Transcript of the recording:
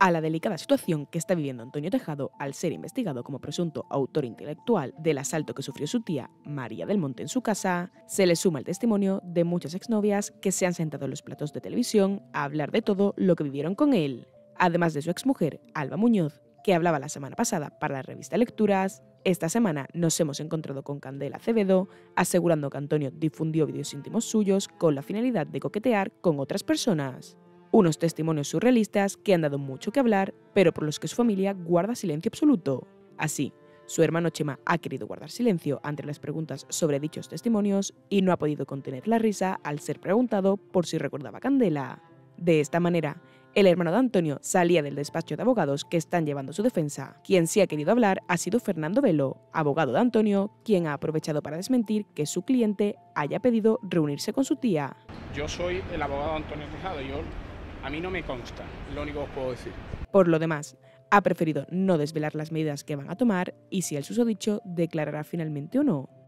a la delicada situación que está viviendo Antonio Tejado al ser investigado como presunto autor intelectual del asalto que sufrió su tía María del Monte en su casa, se le suma el testimonio de muchas exnovias que se han sentado en los platos de televisión a hablar de todo lo que vivieron con él, además de su exmujer Alba Muñoz, que hablaba la semana pasada para la revista Lecturas, esta semana nos hemos encontrado con Candela Acevedo, asegurando que Antonio difundió vídeos íntimos suyos con la finalidad de coquetear con otras personas. Unos testimonios surrealistas que han dado mucho que hablar, pero por los que su familia guarda silencio absoluto. Así, su hermano Chema ha querido guardar silencio ante las preguntas sobre dichos testimonios y no ha podido contener la risa al ser preguntado por si recordaba Candela. De esta manera, el hermano de Antonio salía del despacho de abogados que están llevando su defensa. Quien sí ha querido hablar ha sido Fernando Velo, abogado de Antonio, quien ha aprovechado para desmentir que su cliente haya pedido reunirse con su tía. Yo soy el abogado Antonio Tejado, yo a mí no me consta, lo único que os puedo decir. Por lo demás, ha preferido no desvelar las medidas que van a tomar y si el susodicho declarará finalmente o no.